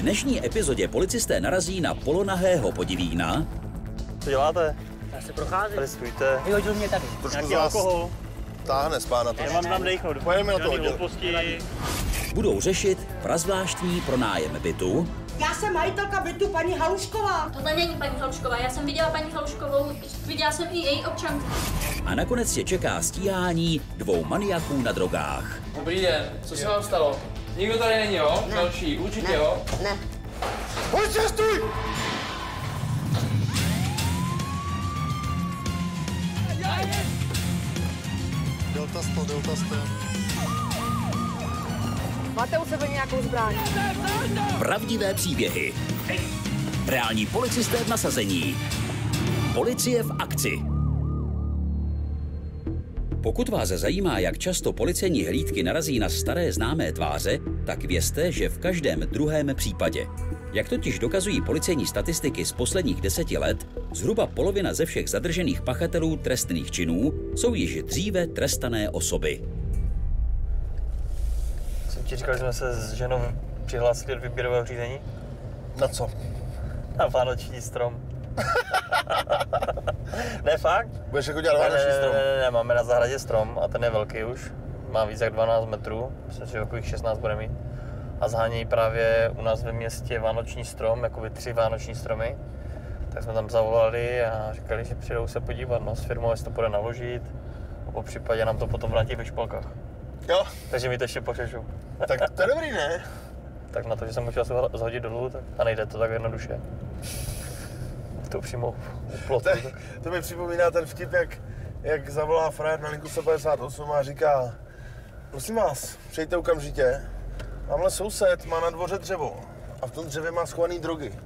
dnešní epizodě policisté narazí na polonahého podivína, Co děláte? Já se procházím. Tady stůjte. Vyhodil mě tady. Trošku Nějaký alkohol? táhne spána to. Nemám tam dejchnout. Pojedeme na to odděl. budou řešit prazvláštní pronájem bytu, Já jsem majitelka bytu paní Halušková. Tohle není paní Halušková, já jsem viděla paní Haluškovou, viděla jsem i její občanku. a nakonec je čeká stíhání dvou maniaků na drogách. Dobrý den, co se vám stalo? Nikdo tady není, jo? Další, určitě, jo? Ne. Policie, stůj! Delta 100, Delta 100. Máte u sebe nějakou zbraň? Pravdivé příběhy. Reální policisté v nasazení. Policie v akci. Pokud vás zajímá, jak často policejní hlídky narazí na staré známé tváře, tak vězte, že v každém druhém případě. Jak totiž dokazují policejní statistiky z posledních deseti let, zhruba polovina ze všech zadržených pachatelů trestných činů jsou již dříve trestané osoby. Jsem ti říkal, že jsme se s ženou přihlásili do výběrového řízení? Na co? Na vánoční strom. ne, fakt? Budeš jako dělat vánoční strom? ne, ne, ne, máme na zahradě strom a ten je velký už. Má víc jak 12 metrů, myslím, že takových 16 bude mít. A zhánějí právě u nás ve městě vánoční strom, jakoby tři vánoční stromy. Tak jsme tam zavolali a říkali, že přijdou se podívat no, s firmou, jestli to bude naložit. A po případě nám to potom vrátí ve špalkách. Jo, Takže mi to ještě pořežu. tak to je dobrý, ne? Tak na to, že jsem musel se zhodit dolů, tak, a nejde to tak jednoduše. To přímo u plotu. To, to mi připomíná ten vtip, jak, jak zavolá frajer na linku 158 a říká Prosím vás, přejte okamžitě. Tamhle soused má na dvoře dřevo a v tom dřevě má schovaný drogy.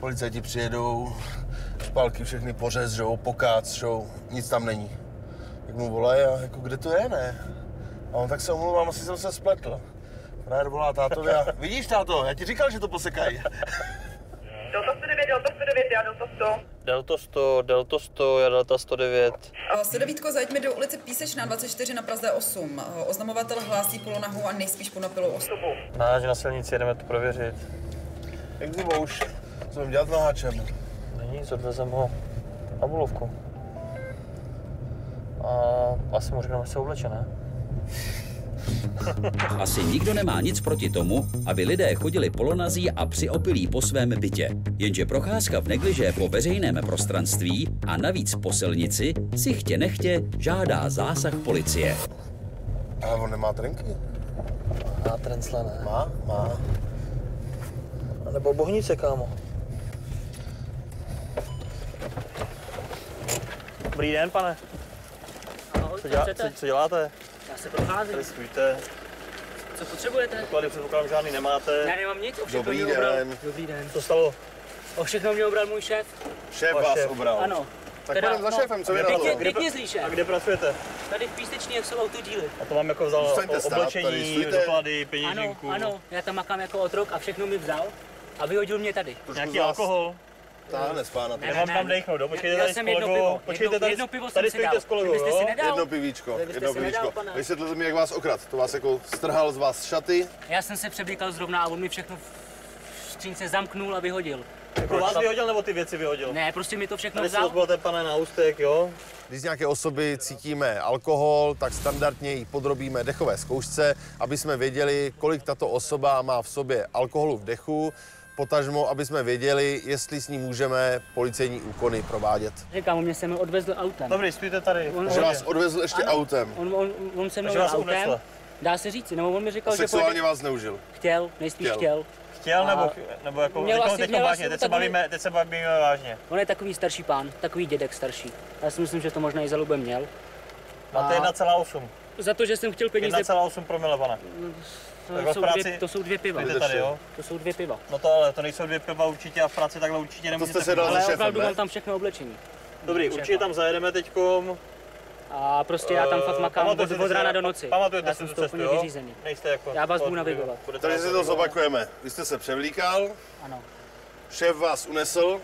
Policajti přijedou, špalky všechny pořezřou, pokácřou, nic tam není. Jak mu volají a jako kde to je, ne? A on tak se omlouvám, asi jsem se spletl. Frajer volá tátovi a vidíš táto, já ti říkal, že to posekají. Delta 109, Delta 109, já Delta 100. Delta 100, Delta 100, já Delta 109. 109, zajeďme do ulice Písečná 24 na Praze 8. Oznamovatel hlásí polonahu a nejspíš ponapilou osobu. Náš na silnici, jedeme to prověřit. Jak ty už? Co mám dělat s naháčem? Není, odvezem ho na bulovku. A asi mu řekneme, že se obleče, ne? Asi nikdo nemá nic proti tomu, aby lidé chodili polonazí a přiopilí po svém bytě. Jenže procházka v negliže po veřejném prostranství a navíc po silnici si chtě nechtě žádá zásah policie. Ale on nemá trenky. Na trencle, ne? Má? Má. A nebo bohnice, kámo. Dobrý den, pane. Ahoj, Co, dělá, chcete? co, co děláte? Se procházím. Tady stůjte. Co potřebujete? Doklady předpokládám žádný nemáte. Já nemám nic, o všechno Dobrý mě obral. den. Dobrý den. Co stalo? O všechno mě obral můj šéf. Šéf vás šéf. obral. Ano. Tak půjdeme za šéfem, co vy na to? Pěkně, Kde pěkně zlý A šéf. kde pracujete? Tady v písečný, jak jsou autodíly. A to vám jako vzal Zůstaňte stát, oblečení, doklady, Ano, peněženku. ano, já tam makám jako otrok a všechno mi vzal a vyhodil mě tady. Trošku Nějaký alkohol? Táhne spána. Ne, Nemám ne, tam ne. dejchnout, jo? Počkejte Měl tady s kolegou. pivo. Počkejte Jedno- tady, jedno pivo tady si stojíte s kolegou, jo? Jedno pivíčko, jedno pivíčko. Vysvětlete mi, jak vás okrad. To vás jako strhal z vás šaty. Já jsem se převlíkal zrovna a on mi všechno v skřínce zamknul a vyhodil. Jako vás vyhodil nebo ty věci vyhodil? Ne, prostě mi to všechno Tady vzal. rozbil ten pane na ústek, jo? Když z nějaké osoby cítíme alkohol, tak standardně ji podrobíme dechové zkoušce, aby jsme věděli, kolik tato osoba má v sobě alkoholu v dechu, potažmo, aby jsme věděli, jestli s ní můžeme policejní úkony provádět. Říkám, on mě se mnou odvezl autem. Dobrý, stůjte tady. On- Že vás odvezl ještě Ano. autem. On, on, on se mnou autem. unesl. Dá se říct, nebo on mi říkal, že Sexuálně vás zneužil. Chtěl, nejspíš Chtěl. chtěl. Chtěl nebo, A- nebo jako, Měl asi- teď měl vážně, teď se, bavíme, teď se bavíme vážně. On je takový starší pán, takový dědek starší. Já si myslím, že to možná i za měl. Máte A- 1,8. Za to, že jsem chtěl peníze, 1,8 promile, pane. Tak to jsou, v práci- dvě, to jsou dvě piva. Tady, jo? To jsou dvě piva. No to ale, to nejsou dvě piva určitě a v práci takhle určitě nemůžete. jste se dal Ale šéfem, opravdu ne? mám tam všechno oblečení. Dobrý, šéfa. určitě tam zajedeme teďkom. A prostě já tam fakt makám od, Pamatujete od si rána na- do noci. Pamatujete já si jsem tu z toho cestu, úplně jo? vyřízený. Nejste jako... Já vás budu navigovat. Takže si to zopakujeme. Vy jste se převlíkal, Ano. šéf vás unesl,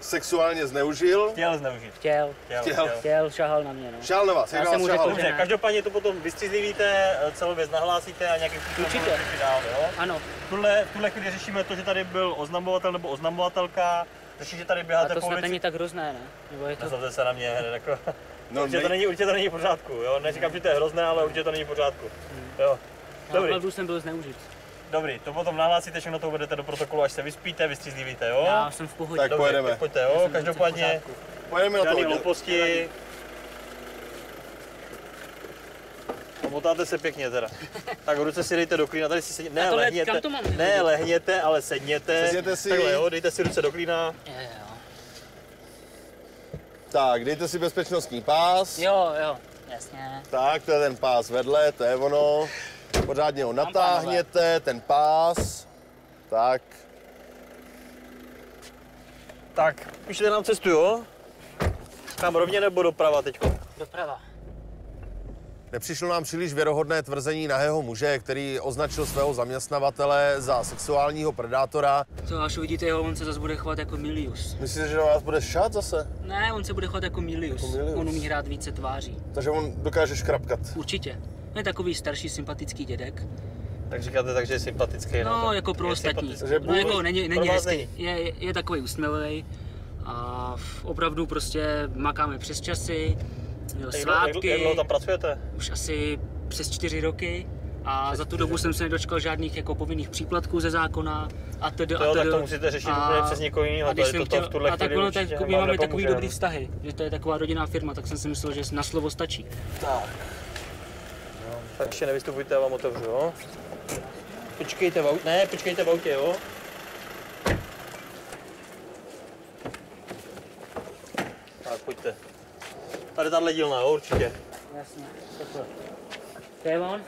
sexuálně zneužil. Chtěl zneužít. Chtěl, Chtěl, Chtěl. chtěl. chtěl, šahal na mě, no. Šel na vás, Já jsem mu šahal? řekl, že- Dobře, každopádně to potom vystřízlivíte, celou věc nahlásíte a nějakým způsobem dál, jo? Ano, V tuhle, v tuhle chvíli řešíme to, že tady byl oznamovatel nebo oznamovatelka, řeší, že tady běháte a to po snad ulici. není tak hrozné, ne? Nebo je to... Nezlobte se na mě, jako, No, určitě, to nej- není, určitě to není v pořádku, jo? Neříkám, že to je hrozné, ale určitě to není v pořádku. Jo. Já Dobrý, opravdu jsem byl zneužit. Dobrý, to potom nahlásíte, všechno to uvedete do protokolu, až se vyspíte, vystřízlivíte, jo? Já jsem v pohodě. Tak Dobře, pojedeme. tak pojďte, jo? Každopádně, Pojedeme na žádný to. hlouposti. A motáte se pěkně teda. Tak ruce si dejte do klína, tady si sedně, ne tohle, lehněte, kam to mám? ne lehněte, ale sedněte. Sedněte si. Takhle jo, dejte si ruce do klína. Jo, jo. Tak, dejte si bezpečnostní pás. Jo, jo, jasně. Tak, to je ten pás vedle, to je ono. Pořádně ho natáhněte, ten pás. Tak, Tak, píšete nám cestu, jo? Kam rovně nebo doprava teďko? Doprava. Nepřišlo nám příliš věrohodné tvrzení nahého muže, který označil svého zaměstnavatele za sexuálního predátora. To až uvidíte jeho, on se zase bude chovat jako Milius. Myslíte, že na vás bude šát zase? Ne, on se bude chovat jako Milius. Jako Milius. On umí hrát více tváří. Takže on dokáže škrapkat. Určitě. Je takový starší, sympatický dědek. Tak říkáte tak, že je sympatický. No, tak jako pro ostatní. No, jako není, není hezký. Je, je, je takový usměvavý. A opravdu prostě makáme přes časy, jo, Jak svátky, Jak dlouho tam pracujete? už asi přes čtyři roky. A za tu dobu jsem se nedočkal žádných jako povinných příplatků ze zákona a tedy a tak tedy. to musíte řešit úplně přes někoho jiného, A když jsem to- to v chtěl, tuhle a tak chvíli ono, tak my máme nepomůže, takový no. dobrý vztahy, že to je taková rodinná firma, tak jsem si myslel, že na slovo stačí. Tak ještě nevystupujte, já vám otevřu, jo? Počkejte v autě, ne, počkejte v autě, jo? Tak, pojďte. Tady tahle dílna, jo, určitě. Jasně. To je on?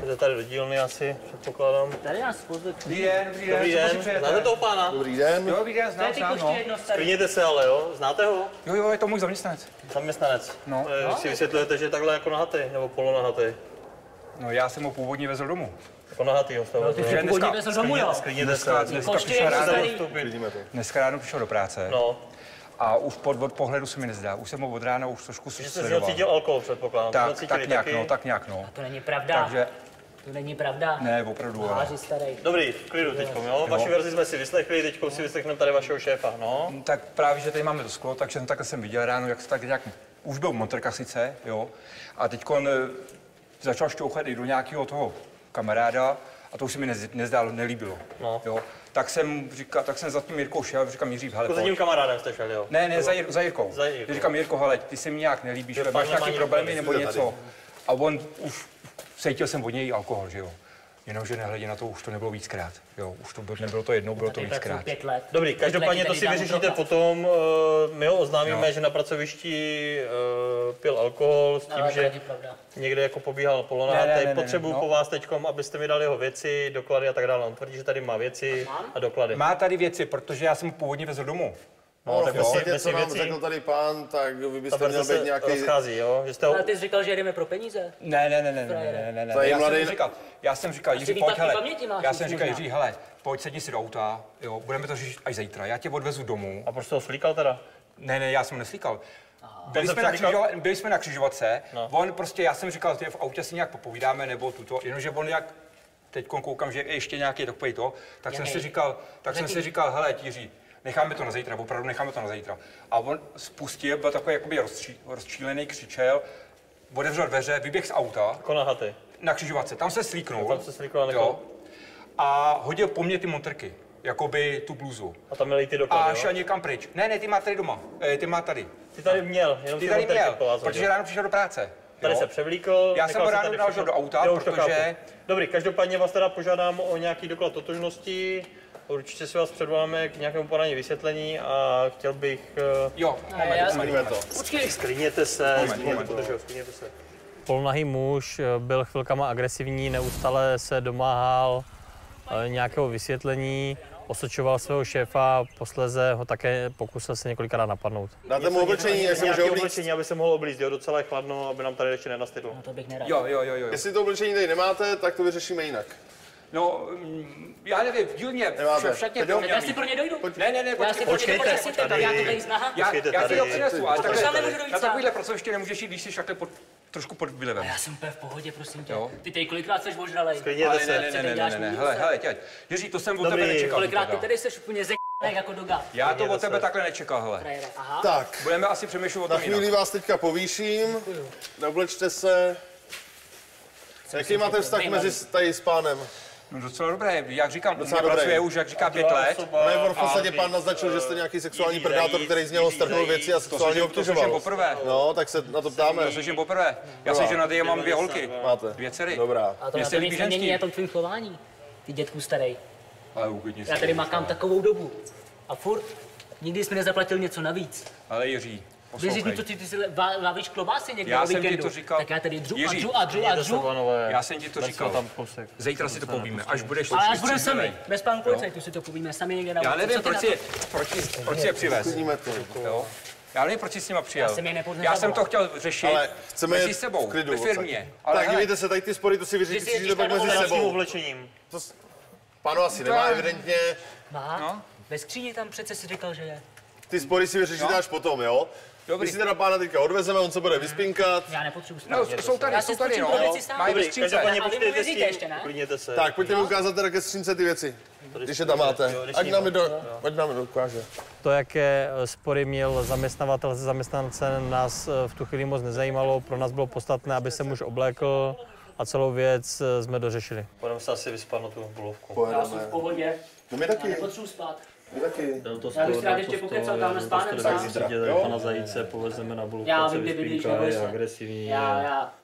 Jdete tady do dílny asi, předpokládám. Tady nás pozve. Dobrý den, dobrý den. Dobrý den, znáte toho pána? Dobrý den. Jo, dobrý den, To je znám, koště no. Klidněte se ale, jo? Znáte ho? Jo, jo, je to můj zaměstnanec. Zaměstnanec. No. Eh, Jak si vysvětlujete, že je takhle jako nahatý, nebo polonahatý? No, já jsem ho původně vezl domů. Nahatý, jste No, ty jsi původně dneska- vezl domů, jo? Dneska, dneska, je ráno, dneska ráno přišel do práce No, a už pod, od pohledu se mi nezdá. Už jsem ho od rána už trošku že sledoval. cítil alkohol, předpokládám. Tak, tak nějak, taky. no, tak nějak, no. To není pravda. Takže, To není pravda. ne, opravdu, ale. Háři starý. Dobrý, v klidu teď, jo? Vaši verzi jsme si vyslechli, teď si vyslechneme tady vašeho šéfa, no. Tak právě, že tady máme to sklo, takže jsem takhle jsem viděl ráno, jak se tak nějak, už byl v montrka sice, jo, a teď začal šťouchat i do nějakého toho kamaráda a to už se mi nez, nezdálo, nelíbilo, No. jo. Tak jsem říkal, tak jsem za tím Jirkou šel, říkám Jiří, hele, za tím kamarádem jste šel, jo? Ne, ne, za, Jir, za Jirkou. Za Jirkou. Říkám, Jirko, hele, ty se mi nějak nelíbíš, máš nemá problémy nebo tady. něco. A on už cítil jsem od něj alkohol, že jo. Jenomže nehledě na to, už to nebylo víckrát. Jo, už to bylo, nebylo to jednou, bylo to víckrát. pět let. Dobrý, každopádně to si vyřešíte potom. eh, My ho oznámíme, Jo. že na pracovišti eh, pil alkohol s tím, to že někde jako pobíhal Ne, ne, ne, ne, Potřebuju no. po vás teďkom, abyste mi dali jeho věci, doklady a tak dále. On tvrdí, že tady má věci a doklady. Má tady věci, protože já jsem ho původně vezl domů. No, tak v bez- podstatě, bez co nám věcí. řekl tady pán, tak vy byste měl být se nějaký... rozchází, jo? Že jste ho... Ale ty jsi říkal, že jedeme pro peníze. Ne, ne, ne, ne, ne, ne, ne, ne. To je já, mladý- jsem říkal, já jsem říkal, Jiří, pojď, hele, já jsem říkal. Jiří, hele, pojď, sedni si do auta, jo, budeme to řešit až zítra, já tě odvezu domů. A proč jste ho slíkal teda? Ne, ne, já jsem neslíkal. Byli jsme, na křižova, byli jsme na křižovatce, No. on prostě, já jsem říkal, ty v autě si nějak popovídáme, nebo tuto, jenomže on jak, teď koukám, že je ještě nějaký takový to, tak jsem si říkal, tak jsem si říkal, hele, Jiří, necháme to na zítra, opravdu necháme to na zítra. A on spustil, byl takový jakoby rozstří, rozčílený, křičel, otevřel dveře, vyběh z auta, Jako na haty. na křižovatce, tam se slíknul. Tam se slíkl a nechal. jo, a hodil po mně ty montrky, jakoby tu blůzu. A tam měli ty A doklady, šel jo? někam pryč. Ne, ne, ty má tady doma, e, ty má tady. Ty tady měl, jenom Ty ty tady měl, po vás hodil. protože ráno přišel do práce. Tady jo. se převlíkl. Já jsem ho ráno všechno- do auta, jo, protože-. Dobrý, každopádně vás teda požádám o nějaký doklad totožnosti. Určitě si vás předvoláme k nějakému podání vysvětlení a chtěl bych... eh, Jo, moment, Vidíme to. Počkej, Sklidněte se, Moment, sklidněte, moment. podržel, sklidněte se. Polnahý muž eh, byl chvilkama agresivní, neustále se domáhal eh, nějakého vysvětlení, osočoval svého šéfa, posléze ho také pokusil se několikrát napadnout. Dáte mu oblečení, jak se může oblíct. oblečení, aby se mohl oblíct, jo, docela je chladno, aby nám tady ještě nenastydl. no to bych nerad. Jo, jo, jo, jo. Jestli to oblečení tady nemáte, tak to vyřešíme jinak. No, mm, já nevím, v dílně, vše, všetně Já si pro ně dojdu. Ne, ne, ne, Já počkej, si počkejte. počkejte, tak já to tady znaha. Já, Počkejte já ti tady. to přinesu, ale takhle, tam nemůžu dojít na takovýhle pracoviště nemůžeš jít, když jsi takhle pod, trošku pod vlivem. Já jsem úplně v pohodě, prosím tě. Jo. Ty tady kolikrát jsi ožralej. Klidněte Ale se. ne, ne, ne, ne, ne, ne, hele, hele, těď. Jiří, to jsem od tebe Dobrý. nečekal. Kolikrát ty tady jsi úplně ze jako doga. Já to od tebe takhle nečekal, hele. Tak, Budeme asi přemýšlet o na tom jinak. chvíli vás teďka povýším, oblečte se. Jaký máte vztah mezi tady s pánem? No docela dobré, jak říkám, Docela docela pracuje dobré. už, jak říká, pět let. Ne, on v podstatě pán naznačil, že jste nějaký sexuální predátor, který z něho strhnul věci a sexuálně slyším, to slyším obtěžoval. poprvé. No, tak se na to ptáme. To slyším poprvé. Já jsem ženatý a mám dvě holky. Máte. Dvě dcery. Dobrá. A to na se to líbí nic nemění na tom tvým chování. Ty dětku starý. Ale uklidni Já tady makám takovou dobu. A furt nikdy jsi mi nezaplatil něco navíc. Ale Jiří, Věříš mi, poslouchej. co ty, ty si lávíš klobásy někde Já o jsem ti to říkal. Tak já tady dřu a Jiří, dřu a dřu a dřu. Já jsem ti to říkal. tam kousek. Zítra si to povíme, až budeš Ale až budeme sami, bez pánu policajtu si to povíme sami někde na Já nevím, proč je, to? proč, proč je přivez. To. Já nevím, proč jsi s nima přijel. Já jsem je Já jsem to chtěl řešit Ale chceme mezi sebou, v klidu, ve firmě. Ale Tak hele, dívejte se, tady ty spory, to si tady mezi sebou. Oblečením. To s- Pánu asi To nemá je- evidentně. Má? No. Ve skříni tam přece si říkal, že je. Ty spory si vyřešíte až potom, jo? Dobrý. My si teda pána teďka odvezeme, on se bude vyspinkat. Já nepotřebuji No, jsou tady, Já jsou tady, no. Mají ve skřínce. Každopádně A vy s tím. ještě, ne? Uklidněte se. Tak, pojďte mi ukázat teda ke skřínce ty věci. Když je tam máte. Ať nám je do, ať nám je dokáže. To, jaké spory měl zaměstnavatel se zaměstnance, nás eh, v tu chvíli moc nezajímalo. Pro nás bylo podstatné, aby se muž oblékl a celou věc eh, jsme dořešili. Budeme se asi vyspat na tu bulovku. Já jsem v pohodě. No my Já taky, nepotřebuji spát. Taky. Já bych si rád ještě pokecal tam s pánem sám. pana zajíce povezeme na bulovku. Já vím, kde bydlíš, neboj se. agresivní. Já, já.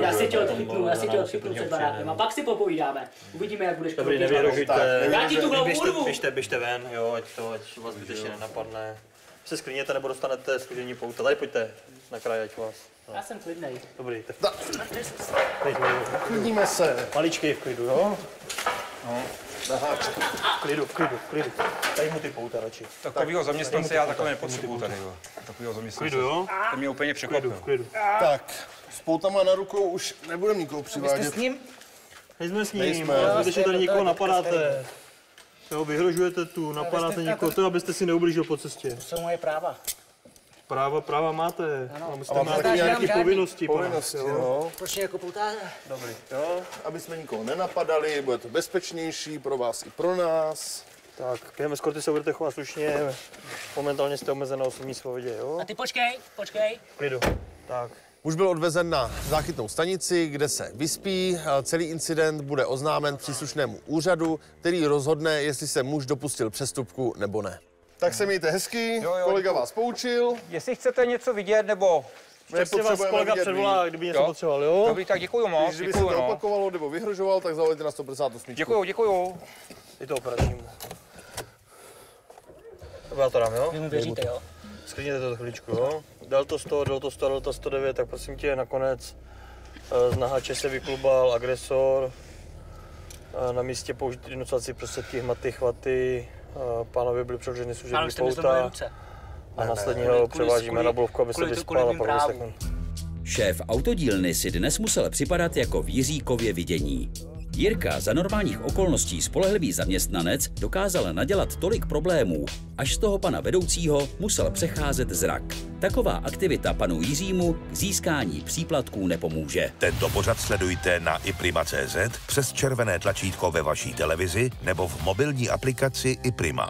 Já si tě odchytnu, já si tě odchytnu před barákem a pak si popovídáme. Uvidíme, jak budeš Dobrý, nevyhrožujte. Já ti tu hlavu urvu. běžte, běžte ven, jo, ať to, ať vás zbytečně nenapadne. Se sklidněte nebo dostanete sklidění pouta. Tady pojďte na kraj, ať vás. Já jsem klidnej. Dobrý, tak klidníme se. maličkej v klidu, jo? Na háček. V klidu, v klidu, v klidu. Tady mu ty pouta radši. Takovýho zaměstnance já takhle nepotřebuju tady. jo. Takovýho zaměstnance. Klidu, jo? To mě úplně překvapilo. V klidu. Tak, s poutama na rukou už nebudeme nikoho přivádět. ním? Nejsme s ním, Nejsme. zbytečně tady někoho napadáte. Jo, vyhrožujete tu, napadáte někoho, to abyste si neublížil po cestě. To jsou moje práva. Práva, práva máte, ale musíte A mít máte nějaké povinnosti. nás, Povinnosti, jo. no. Proč mě jako poutáte? Dobrý, jo. Aby jsme nikoho nenapadali, bude to bezpečnější pro vás i pro nás. Tak, během eskorty se budete chovat slušně, momentálně jste omezen na osobní svobodě, jo? A ty počkej, počkej. V klidu. Tak. Muž byl odvezen na záchytnou stanici, kde se vyspí. Celý incident bude oznámen příslušnému úřadu, který rozhodne, jestli se muž dopustil přestupku nebo ne. Tak se mějte hezky, Jo, jo, kolega děkuju. vás poučil. Jestli chcete něco vidět, nebo... Prostě vás kolega předvolá, kdyby něco Jo. potřeboval, jo? Dobrý, tak děkuju moc. Když by se děkuju, to no. opakovalo nebo vyhrožoval, tak zavolejte na 158. Děkuju, děkuju. Je to operačnímu. Dobrá, já to dám, jo? Vy mu věříte, jo? Sklidněte to chviličku, jo? Delta 100, Delta 100, Delta 109, tak prosím tě, nakonec eh, z naháče se vyklubal agresor. Eh, Na místě použitý donucací prostředky, hmaty, chvaty. Eh, Pánovi byly předloženy služební pouta a následně ho převážíme na Bulovku, aby se vyspal a pak vyslechnu. Šéf autodílny si dnes musel připadat jako v Jiříkově vidění. Jirka za normálních okolností spolehlivý zaměstnanec dokázal nadělat tolik problémů, až z toho pana vedoucího musel přecházet zrak. Taková aktivita panu Jiřímu k získání příplatků nepomůže. Tento pořad sledujte na iprima.cz přes červené tlačítko ve vaší televizi nebo v mobilní aplikaci iPrima.